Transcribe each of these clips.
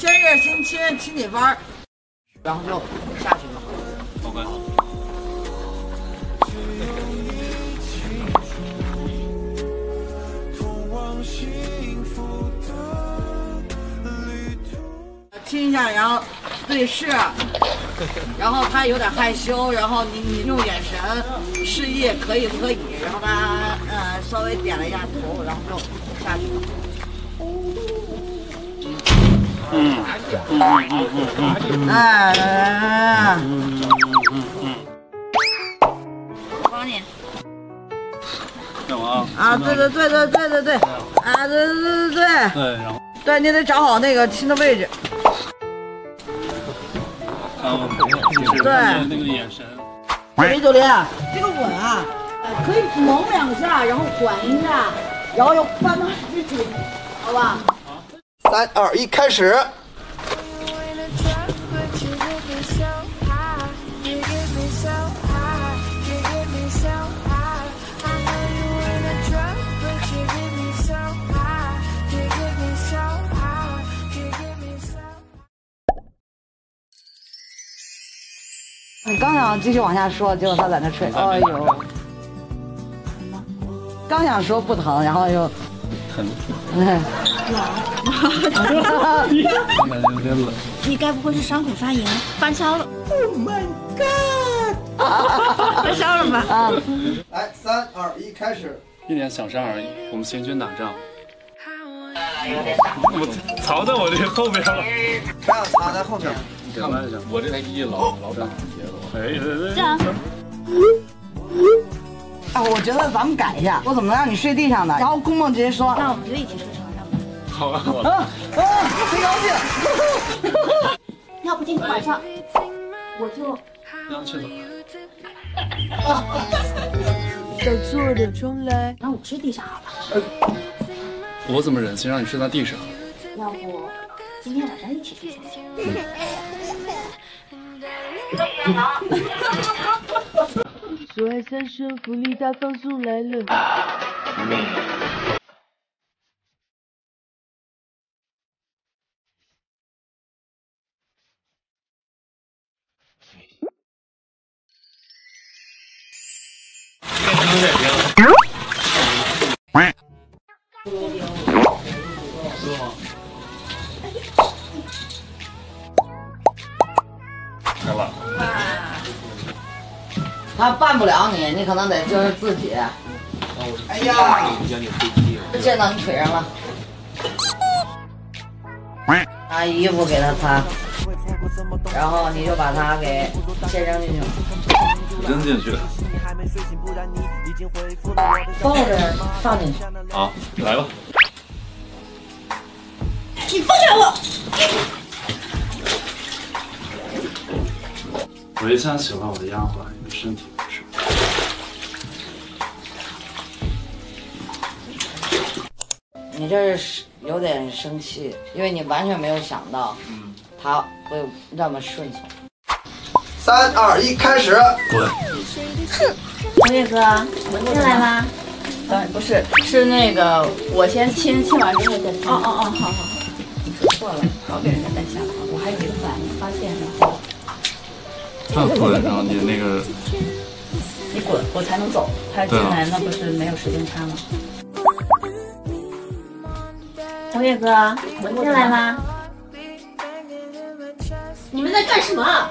先是先亲亲几弯儿，然后就下去了。OK。亲一下，然后对视，然后他有点害羞，然后你你用眼神示意可以不可以，然后他呃稍微点了一下头，然后就下去了。嗯嗯嗯。嗯。嗯。嗯。嗯。嗯。嗯。嗯。嗯。嗯。帮你？啊，对对对对对对对，啊，对对对对对，对，然后对你得找好那个亲的位置。嗯。对那个眼神。李九林，这个吻啊，可以猛两下，然后缓一下，然后又慢慢去，好吧？三二一，开始。你刚想继续往下说，结果他在那吹，哎呦，刚想说不疼，然后又，疼，哎，感觉有点冷。你该不会是伤口发炎发烧了？Oh my god！发烧了吧？啊，来，三二一，开始。一点小伤而已，我们行军打仗。我藏在我这后边了。不要藏在后面。简单一下，我这台机器老老长节奏。哎，这样，啊，我觉得咱们改一下，我怎么能让你睡地上呢？然后公梦直接说，那我们就一起睡床上吧。好啊，啊啊，贼高兴。要不今天晚上我就让去走。走错的重来。那我睡地上好了，我怎么忍心让你睡在地上？要不今天晚上一起睡床上？所爱三生，福利大放送来了。来了。他办不了你，你可能得就是自己。哎呀，溅到你腿上了。拿衣服给他擦，然后你就把它给先扔进去，扔进去。抱着放进去。好，来吧。你放开我！我一向喜欢我的丫鬟以身体不适。你这是有点生气，因为你完全没有想到，嗯他会那么顺从。三二一，开始。滚！红叶哥，我进来吗？呃，不是，是那个我先亲，亲完之后再。哦哦哦，好好好。你说错了，我给人家带下了，我还以为反应发现，然后这么滚，然后你那个你滚，我才能走。他进来那不是没有时间差吗？红叶哥，我进来吗？你们在干什么？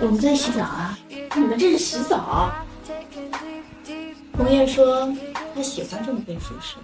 我们在洗澡啊！你们这是洗澡？红叶说他喜欢这么被服侍。